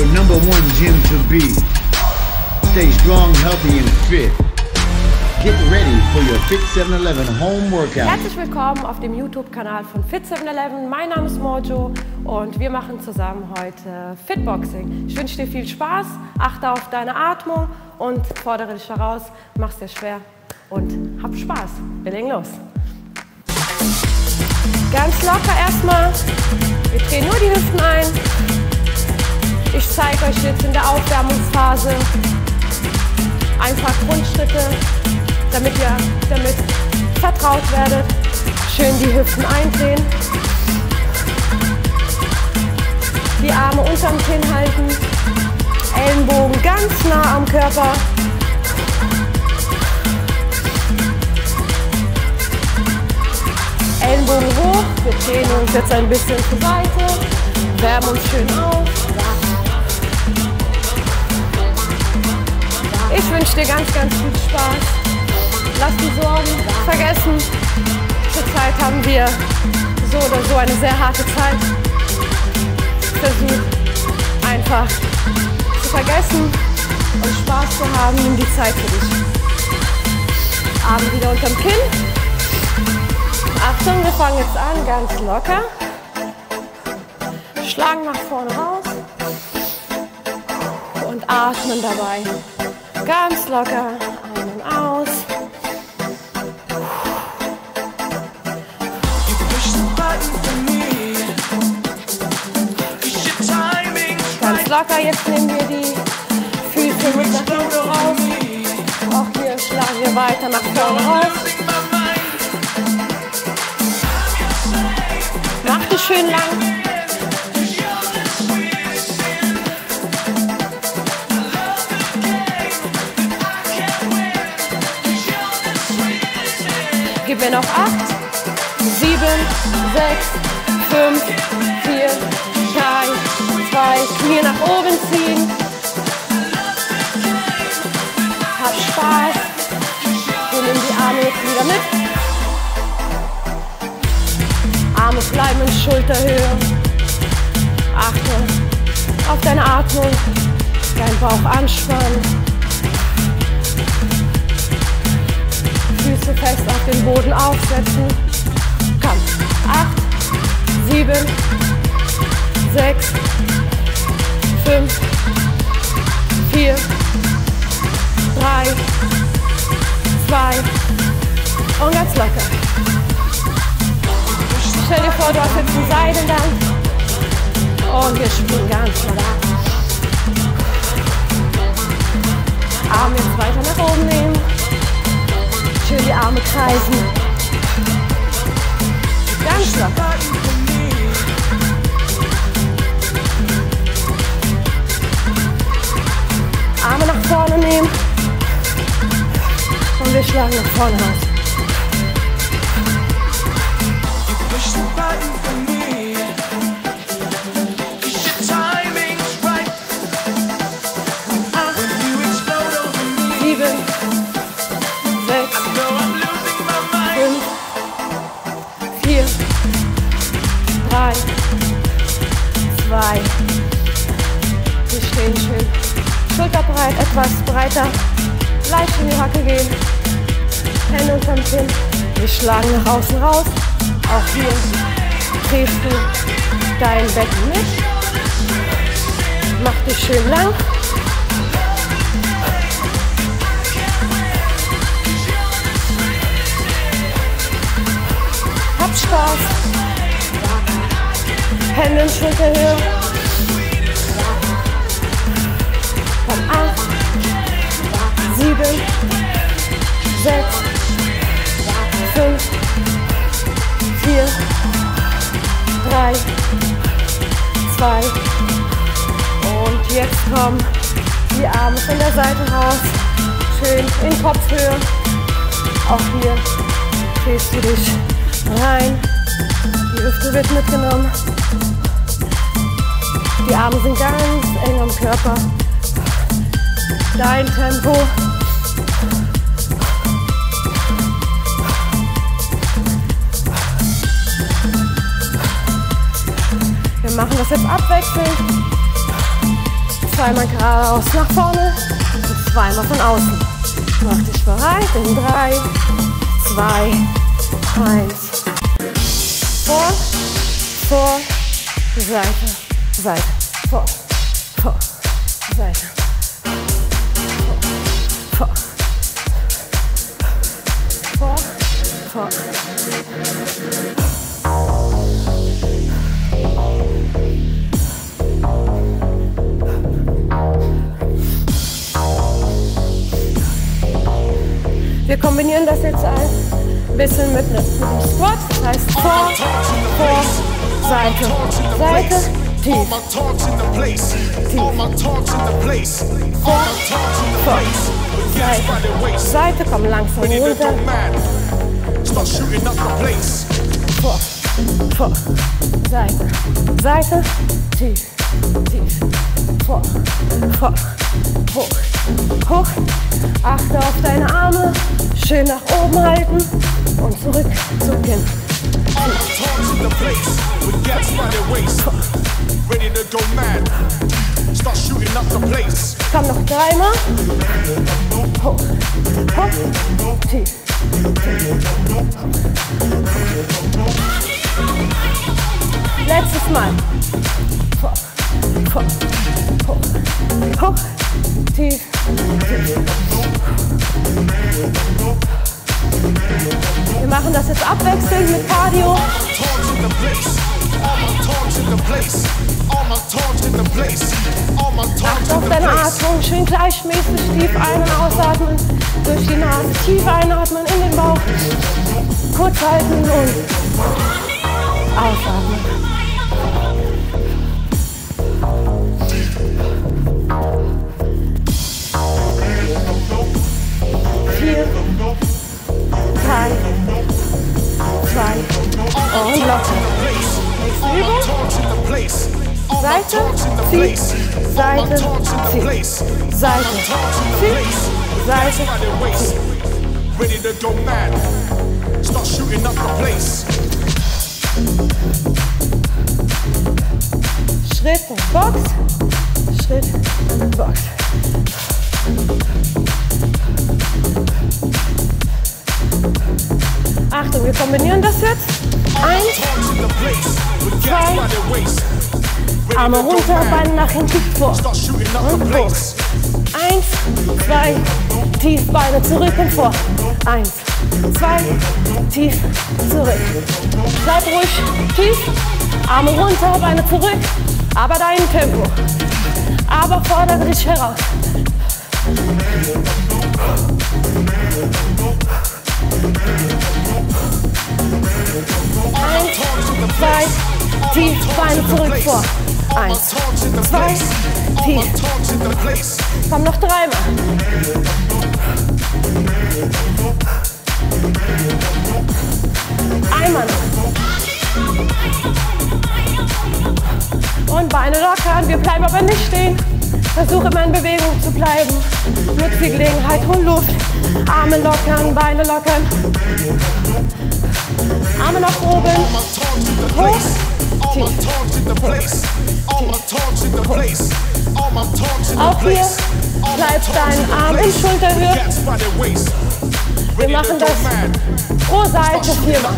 your number one gym to be. Stay strong, healthy, and fit. Get ready for your Fit 711 home workout. Herzlich willkommen auf dem YouTube-Kanal von Fit 711. Mein Name ist Mojo und wir machen zusammen heute Fitboxing. Ich wünsche dir viel Spaß, achte auf deine Atmung und fordere dich heraus, mach's dir schwer und hab Spaß. Wir legen los. Ganz locker erstmal. Wir drehen nur die Hüften ein. Ich zeige euch jetzt in der Aufwärmungsphase ein paar Grundschritte, damit ihr damit vertraut werdet. Schön die Hüften eindrehen. Die Arme unterm Kinn halten. Ellenbogen ganz nah am Körper. Ellenbogen hoch. Wir drehen uns jetzt ein bisschen zur Seite. Wärmen uns schön auf. Ich wünsche dir ganz, ganz viel Spaß. Lass die Sorgen vergessen. Zurzeit haben wir so oder so eine sehr harte Zeit. Versuch einfach zu vergessen und Spaß zu haben. Nimm die Zeit für dich. Arme wieder unterm Kinn. Achtung, wir fangen jetzt an, ganz locker. Schlagen nach vorne raus und atmen dabei. Ganz locker ein und aus. Ganz locker, jetzt nehmen wir die Füße mit nach hinten raus. Auch hier schlagen wir weiter nach vorne raus. Macht es schön lang. Gib mir noch acht, sieben, sechs, fünf, vier, drei, zwei. Knie nach oben ziehen. Hab Spaß. Wir nehmen die Arme jetzt wieder mit. Arme bleiben in Schulterhöhe. Achte auf deine Atmung. Dein Bauch anspannen. Füße fest auf den Boden aufsetzen. Komm. Acht, sieben, sechs, fünf, vier, drei, zwei und ganz locker. Stell dir vor, du hast jetzt ein Seil lang und wir springen ganz locker. Arme jetzt weiter nach oben nehmen. Schön die Arme kreisen. Ganz locker. Arme nach vorne nehmen. Und wir schlagen nach vorne aus. Etwas breiter. Leicht in die Hacke gehen. Hände unterm Kinn. Wir schlagen nach außen raus. Auch hier drehst du dein Becken mit. Mach dich schön lang. Hab Spaß. Hände in Schulterhöhe. Sieben, sechs, fünf, vier, drei, zwei. Und jetzt kommen die Arme von der Seite raus. Schön in Kopfhöhe. Auch hier drehst du dich rein. Die Hüfte wird mitgenommen. Die Arme sind ganz eng am Körper. Dein Tempo. Wir machen das jetzt abwechselnd. Zweimal geradeaus nach vorne und zweimal von außen. Mach dich bereit in drei, zwei, eins. Vor, vor, Seite, Seite, bisschen mit einem Squat. Das heißt vor, vor, Seite, Seite, tief. Tief. Vor, vor, Seite, Seite, komm langsam runter. Vor, vor, Seite, Seite, tief. Vor, vor, hoch, hoch. Achte auf deine Arme, schön nach oben halten und zurück zum Kinn. Komm noch dreimal. Hoch, hoch, tief. Letztes Mal. Hoch, hoch, tief, tief. Wir machen das jetzt abwechselnd mit Cardio. Auf deine Atmung, schön gleichmäßig tief ein- und ausatmen. Durch die Nase tief einatmen in den Bauch. Kurz halten und ausatmen. Drei, zwei und locker. Nächste Übung. Seite, zieh, Seite, zieh, Seite, zieh, Seite. Ready to go mad. Start shooting up the place. Schritt Box, Schritt Box. Achtung, wir kombinieren das jetzt. Eins, Zwei. Arme runter. Beine nach hinten vor. Und hoch. Eins, zwei, tief Beine zurück und vor. Eins, zwei, tief zurück. Bleib ruhig, tief. Arme runter, Beine zurück. Aber dein Tempo. Aber fordere dich heraus. Eins, zwei, tief, Beine zurück vor. Eins, zwei, tief. Komm noch dreimal. Einmal noch. Und Beine lockern. Wir bleiben aber nicht stehen. Versuche immer in Bewegung zu bleiben. Nutz die Gelegenheit, hol Luft. Arme lockern, Beine lockern. Arme nach oben. Hoch. Auch hier place. All my bleibt talks dein in the Arm in. Schulterhöhe. Wir machen das pro Seite viermal.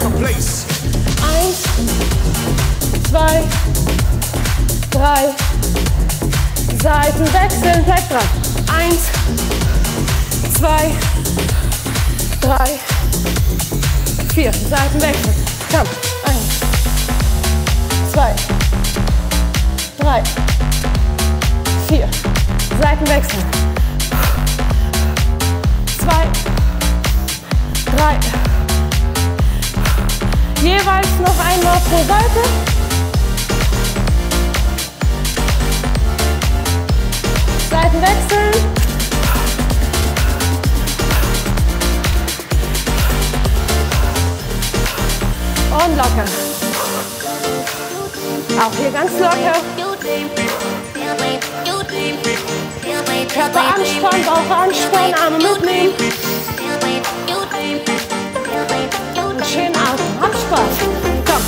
Eins, zwei, drei. Seiten wechseln, bleib dran. Eins, zwei, drei, vier. Seiten wechseln. Komm. Eins, zwei, drei, vier. Seiten wechseln. Zwei, drei. Jeweils noch einmal pro Seite. Seiten wechseln. Und locker. Auch hier ganz locker. Körper anspannen, Bauch anspannen, Arme mitnehmen. Und schön atmen. Hab Spaß. Komm.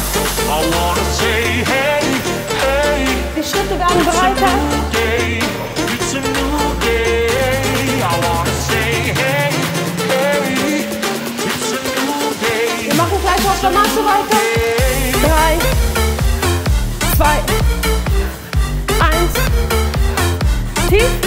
Die Schritte werden breiter. weiter, machst du weiter. Drei, zwei, eins. Tief.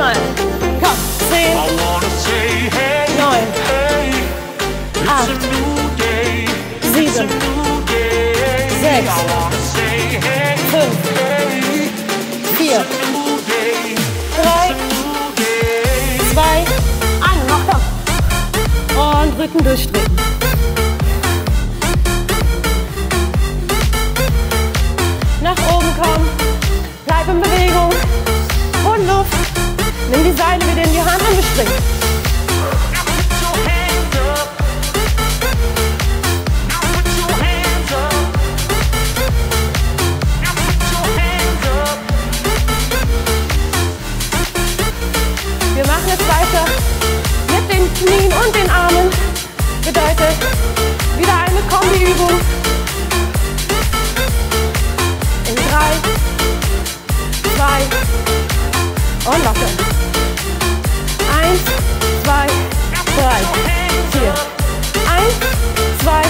Mir zehnmal. Komm, zehn, hey, neun, hey, acht, sieben. Sechs. Hey, fünf, vier, drei, zwei, ein. Noch komm. Und Rücken durchdrücken. Nach oben kommen. Bleib in Bewegung. Nimm die Seile wieder in die Hand und up. Wir machen jetzt weiter mit den Knien und den Armen. Bedeutet wieder eine Kombiübung. In drei, zwei und locker. Eins, zwei, drei, vier. Eins, zwei,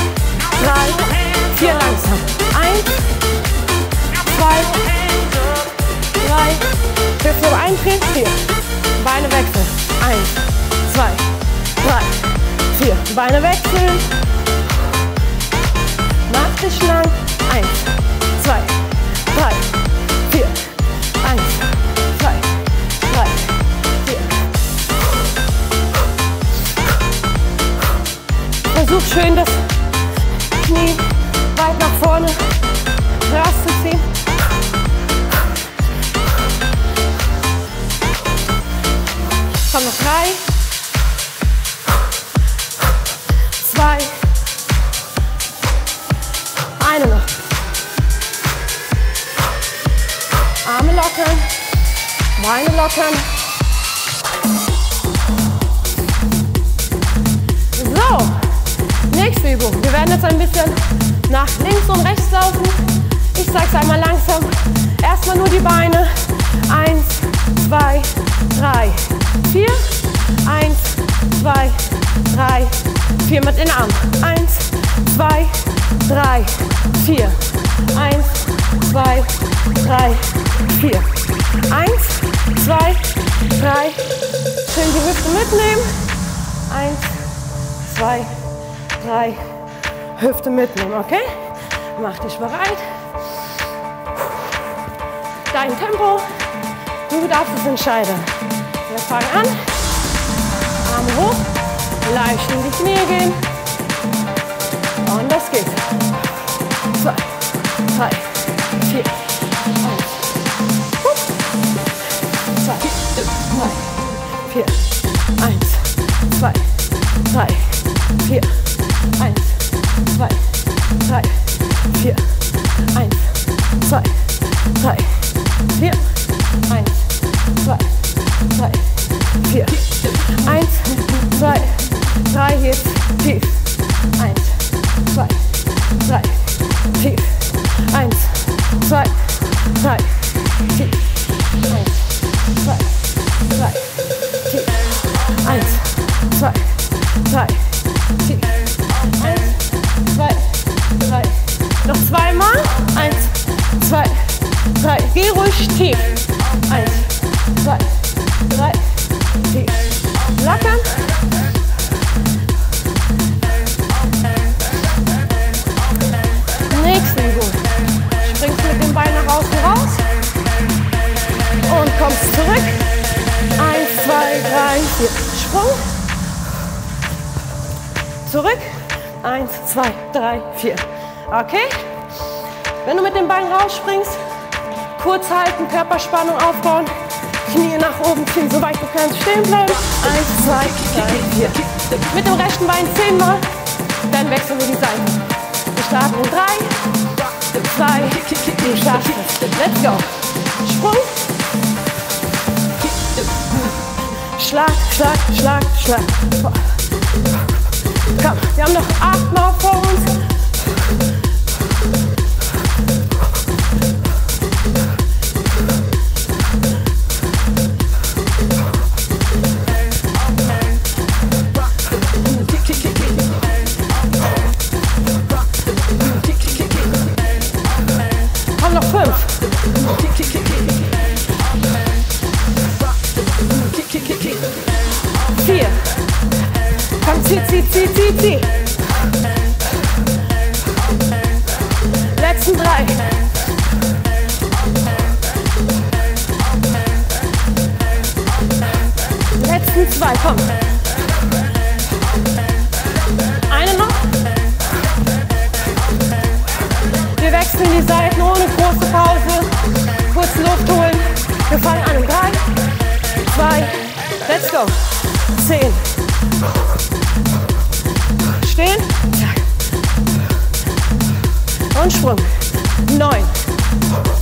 drei, vier langsam. Eins, zwei, drei, Hüfte eintreten, vier. Beine wechseln. Eins, zwei, drei, vier. Beine wechseln. Mach dich lang. Eins, zwei, drei, schön das Knie weit nach vorne rauszuziehen. Komm noch drei. Zwei. Eine noch. Arme lockern. Beine lockern. Ein bisschen nach links und rechts laufen. Ich zeige es einmal langsam. Erstmal nur die Beine. Eins, zwei, drei, vier. Eins, zwei, drei, vier mit den Armen. Eins, zwei, drei, vier. Eins, zwei, drei, vier. Eins, zwei, drei. Schön die Hüfte mitnehmen. Eins, zwei, drei. Hüfte mitnehmen, okay? Mach dich bereit. Dein Tempo. Du darfst es entscheiden. Wir fangen an. Arme hoch. Leicht in die Knie gehen. Und das geht. Zwei, drei, vier. Eins. Zwei, drei, vier. Schlag, Schlag, Schlag, Schlag. Komm, wir haben noch achtmal vor uns. Neun.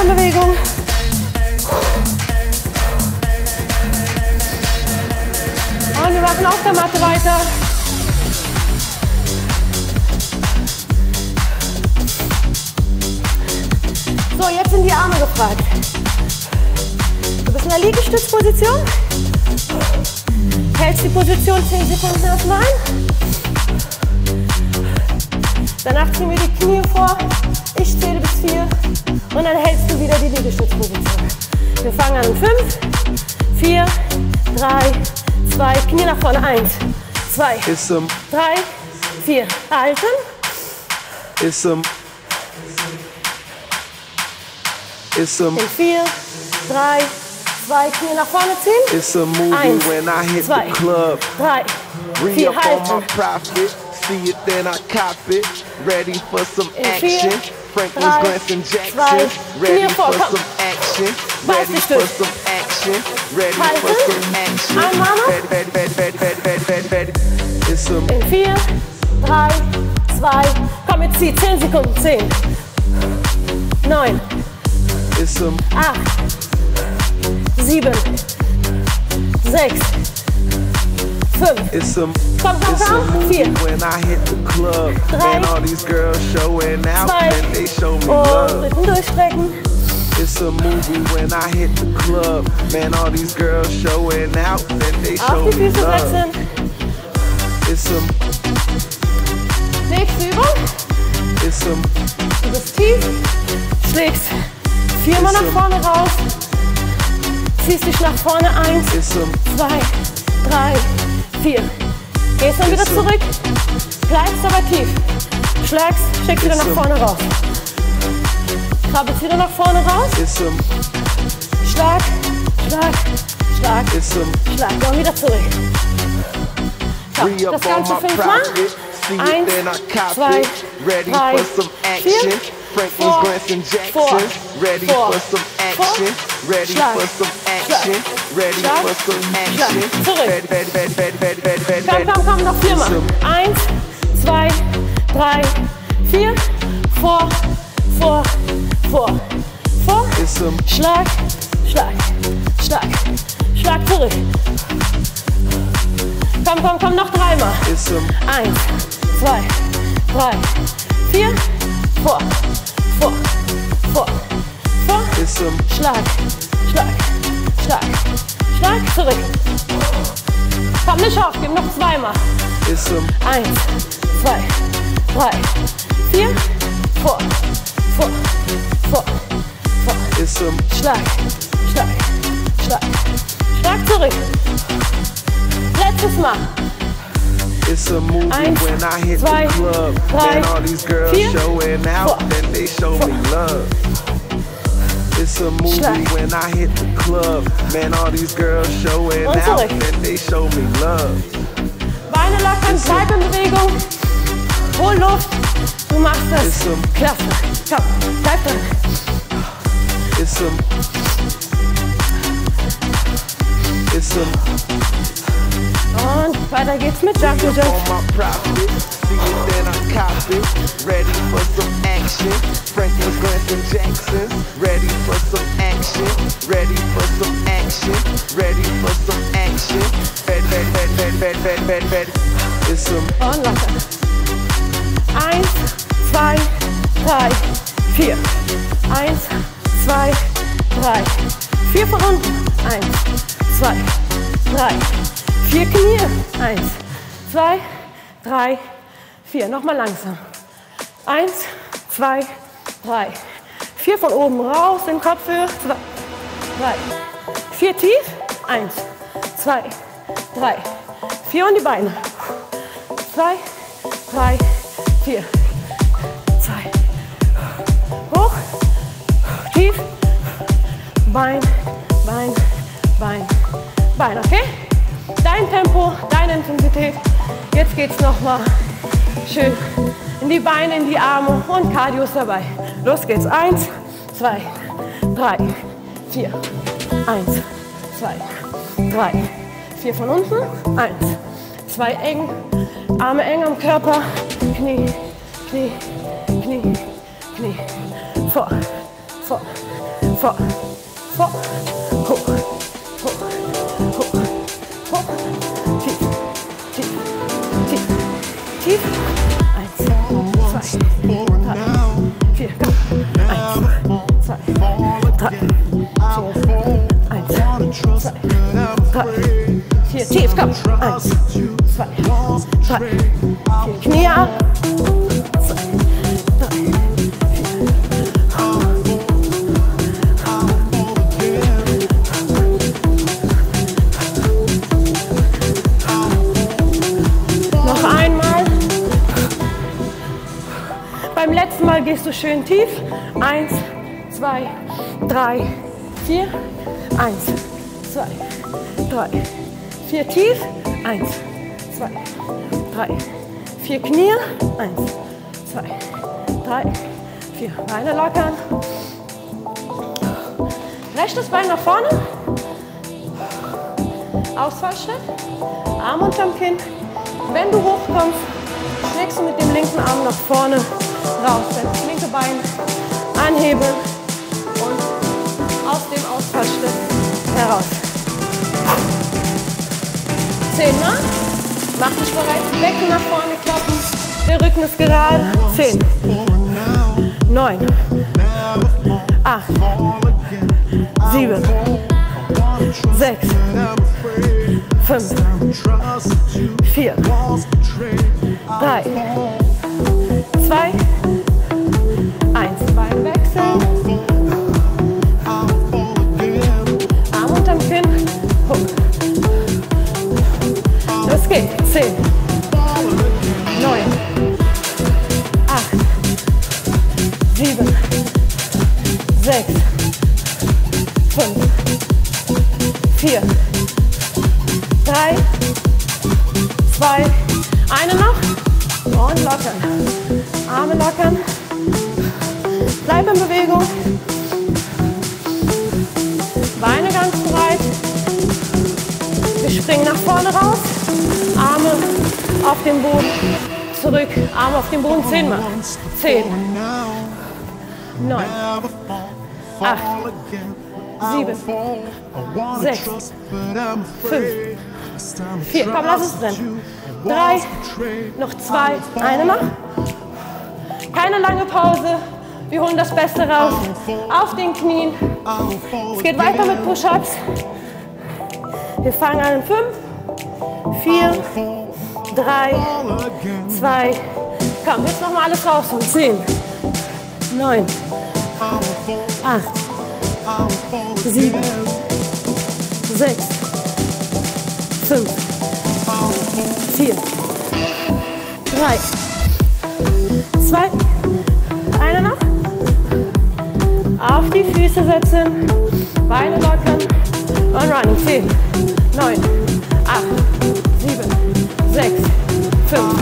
In Bewegung. Und wir machen auf der Matte weiter. So, jetzt sind die Arme gefragt. Du bist in der Liegestützposition. Hältst die Position 10 Sekunden erstmal ein. Danach ziehen wir die Knie vor. Ich zähle bis 4. Und dann hältst du wieder die Liegestützposition. Wir fangen an in 5, 4, 3, 2, Knie nach vorne. 1, 2, It's some, 3, 4. Halten. In 4, 3, 2, Knie nach vorne ziehen. it's a movie Eins, when I hit zwei, the club. 3, Re 4, up on my halten. profit, see it then I cop it. Ready for some In action. vier, drei, zwei, Knie vor, for komm. some action. Beiß Ready dich for durch. some action. Ready for Halten. some action. Einmal In 4, 3, 2, komm jetzt zieh, 10 Sekunden, 10, 9, it's some, 8, 7, 6, 5, it's some, komm, komm, it's a komm, movie 4, when I hit the club. Drei, And all these girls showing out, 2 and they show me und love. Rücken durchstrecken. It's a movie when I hit the club. Man, all these girls showing out, and they Auf show die Füße wechseln. It's Nächste Übung, it's du bist tief, schlägst viermal nach vorne raus, ziehst dich nach vorne, 1, it's some, 2, 3, 4. Gehst dann wieder zurück, bleibst aber tief. Schlagst, schickst wieder nach vorne raus. Krabbelst wieder nach vorne raus, Schlag, Schlag, Schlag, Schlag. Und wieder zurück. Das Ganze fünfmal. Eins, zwei, drei, for some vier, vor, Branson vor, Jackson. Ready for some action. Ready for some action. Ready. Ready, ready, ready, ready, ready, ready, ready, Komm, komm, komm, noch viermal. Eins, zwei, drei, vier. Vor, vor, vor, vor. Schlag, Schlag, Schlag, Schlag zurück. Komm, komm, komm, noch dreimal. Eins, zwei, drei, vier. Vor, vor, some Schlag, Schlag, Schlag, Schlag zurück. Komm, nicht aufgeben, noch zweimal. it's some Eins, zwei, drei, vier. Vor, vor, vor, vor. it's some Schlag, Schlag, Schlag, Schlag zurück. Letztes Mal. It's a movie Eins, when I hit zwei, the club. drei, and all these girls vier, showing out, vier, then they show me love. It's a movie Schlag. when I hit the club. Man, all these girls showing Und out, zurück. then they show me love. Beine lockern, bleib in Bewegung. Hol Luft. Du machst das. Ist so. Klasse. Komm, bleib drin. It's some. It's some Und weiter geht's mit up Jump. on my profit. See it, then I cop it. Ready for some action. Franklin's Branson Jackson. Ready for some action. Ready for some action. Ready for some action. Ready, ready, ready, ready, ready, ready, ready. It's some. Und locker. Eins, zwei, drei, vier. Eins, zwei, drei. Vier von unten. Eins, zwei, drei. Vier Knie. Eins, zwei, drei, vier. Nochmal langsam. Eins, zwei, drei. Vier von oben raus in Kopfhöhe. Zwei, drei. Vier tief. Eins, zwei, drei. Vier und die Beine. Zwei, drei, vier. Zwei. Hoch. Tief. Bein, Bein, Bein, Bein. Okay? Dein Tempo, deine Intensität. Jetzt geht's nochmal schön in die Beine, in die Arme und Cardio ist dabei. Los geht's. Eins, zwei, drei, vier. Eins, zwei, drei, vier von unten. Eins, zwei eng, Arme eng am Körper. Knie, Knie, Knie, Knie. Vor, vor, vor, vor. Hoch, tief. Eins, zwei, drei, vier. Komm. Eins, zwei, drei, vier. Eins, zwei, drei, vier. Tief, komm. Eins, zwei, drei, du schön tief. Eins, zwei, drei, vier. Eins, zwei, drei, vier tief. Eins, zwei, drei, vier Knie. Eins, zwei, drei, vier. Beine lockern. Rechtes Bein nach vorne. Ausfallschritt. Arm unterm Kinn. Wenn du hochkommst, schlägst du mit dem linken Arm nach vorne raus. Bein anhebeln und aus dem Ausfallschritt heraus. Zehnmal. Mach dich bereit. Becken nach vorne klappen. Der Rücken ist gerade. Zehn. Neun. Acht. Sieben. Sechs. Fünf. Vier. Drei. Sieben. Sechs. Fünf. Vier. Komm, lass es drin. Drei. Noch zwei. Eine noch. Keine lange Pause. Wir holen das Beste raus. Auf den Knien. Es geht weiter mit Push-Ups. Wir fangen an in 5, 4, 3, 2, komm, jetzt nochmal alles raus. Und 10, 9, 8, 7, 6, 5, 4, 3, 2, eine noch. Auf die Füße setzen, Beine lockern. Und running. 10, 9, 8, 7, 6, 5,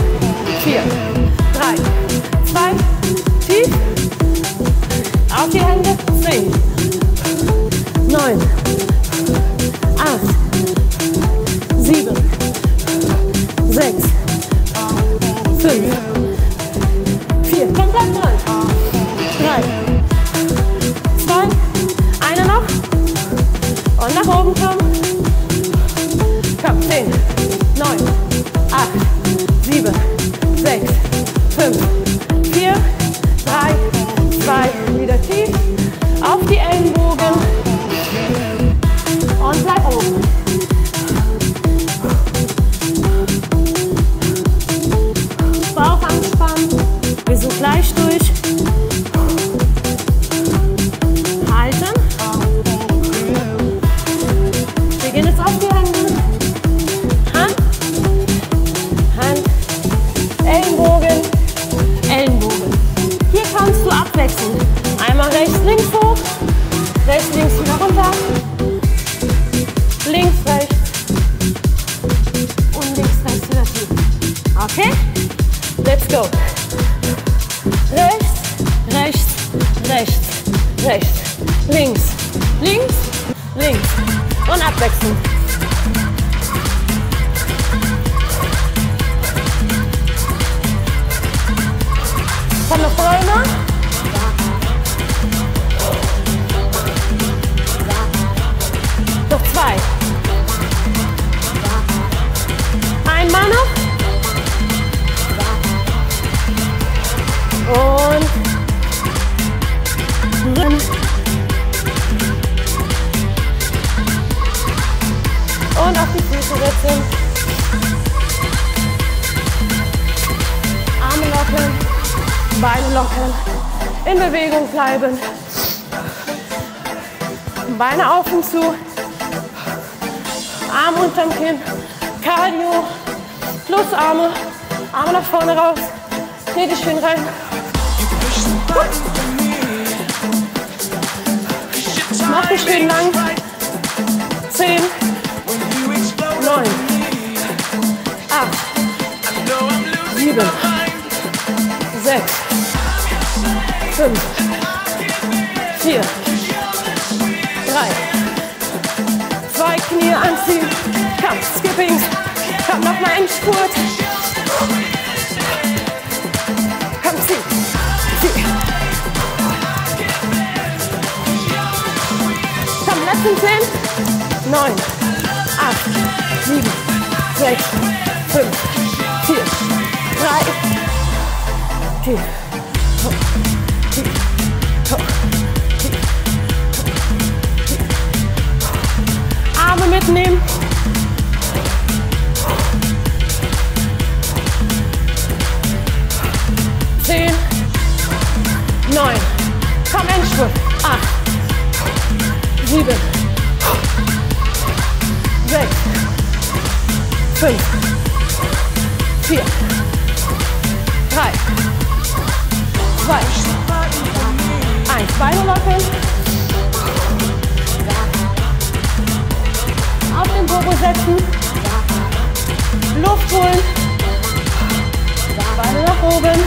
bleiben. Beine auf und zu. Arm unterm Kinn. Cardio. Plus Arme. Arme nach vorne raus. Knie dich schön rein. Mach dich schön lang. 10, 9, 8, 7, 6, 5, Komm, Skippings. Komm, noch mal einen Spurt. Komm, zieh. Zieh. Komm, letzten zehn. Neun, acht, sieben, sechs, fünf, vier, drei, tief, hoch, tief, hoch, tief, hoch, tief. Arme mitnehmen. Fünf, vier, drei, zwei, eins. Beine lockern. Auf den Popo setzen. Luft holen. Beine nach oben.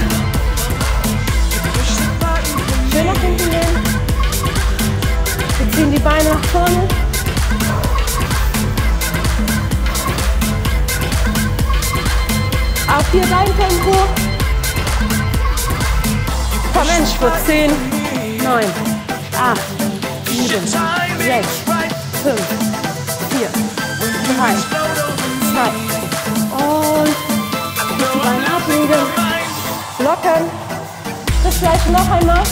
Schön nach hinten gehen. Wir ziehen die Beine nach vorne. Hier dein Tempo. Komm, Endspurt. 10, 9, 8, 7, 6, 5, 4, 3, 2. Und die Beine ablegen. Lockern. Das gleiche noch einmal.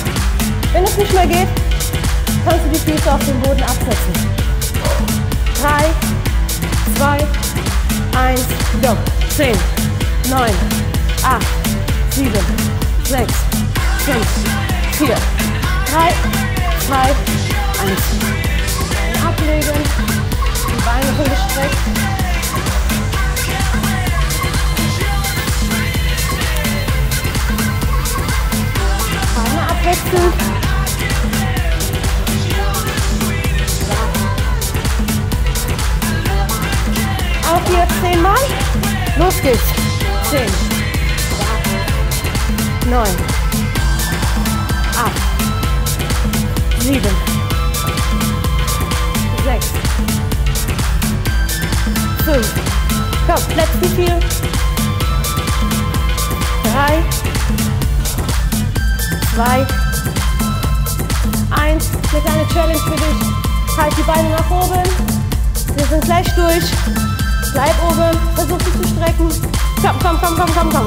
Wenn es nicht mehr geht, kannst du die Füße auf den Boden absetzen. 3, 2, 1, go. 10, 9, 8, 7, 6, 5, 4, 3, 2, 1. Ablegen. Die Beine sind gestreckt. Beine abwechseln. Auf hier zehnmal. Los geht's. Zehn. Neun. Acht. Sieben. Sechs. Fünf. Komm, letzten vier. Drei. Zwei. Eins. Eine kleine Challenge für dich. Halt die Beine nach oben. Wir sind gleich durch. Bleib oben. Versuch dich zu strecken. Komm, komm, komm, komm, komm, komm.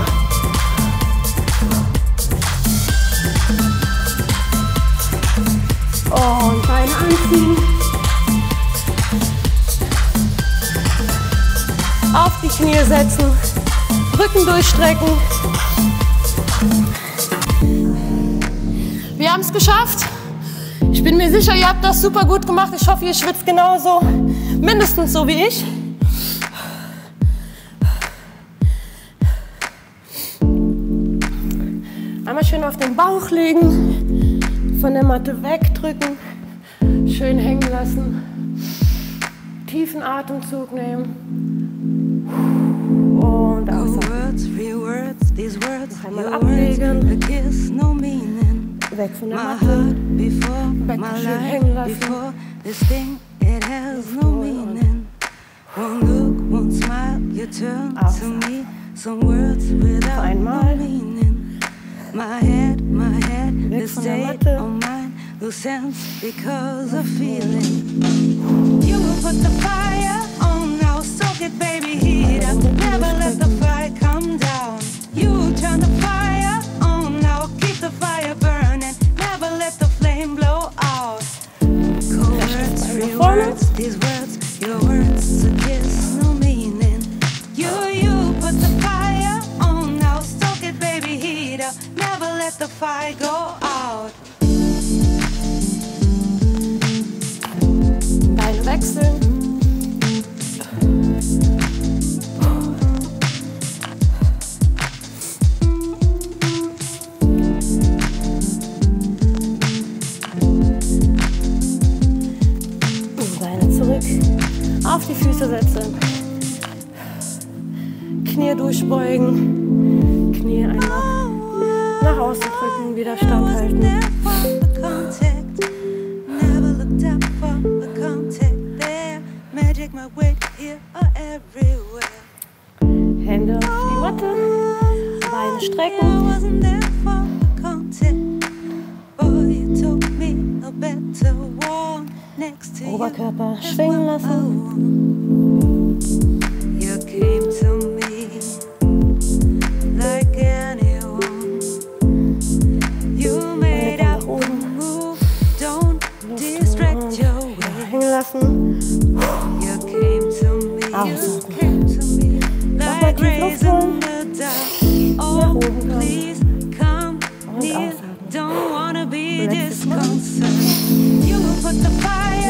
Und Beine anziehen. Auf die Knie setzen. Rücken durchstrecken. Wir haben es geschafft. Ich bin mir sicher, ihr habt das super gut gemacht. Ich hoffe, ihr schwitzt genauso. Mindestens so wie ich. Bauch legen, von der Matte wegdrücken, schön hängen lassen, tiefen Atemzug nehmen und ausatmen. Einmal ablegen. Weg von der Matte. my schön hängen lassen. it has no meaning. One look, one smile, you turn to me. Some words without no meaning. My head, my head, Weg this von der state of mind, lose sense because of feeling. You will put the fire on now, soak it, baby, heat up. Never let the fire come down. You turn the fire on now, keep the fire burning. Never let the flame blow out. Cold words, vorne. words, these words, your words, fire go out. Beine wechseln. Beine zurück. Auf die Füße setzen. Knie durchbeugen. Knie einmal nach außen drücken, wieder standhalten. Hände auf die Matte. Beine strecken. wasn't there for Luftschlöpfen. Ausatmen. Nochmal tief Luft holen. Nach oben You will put the fire.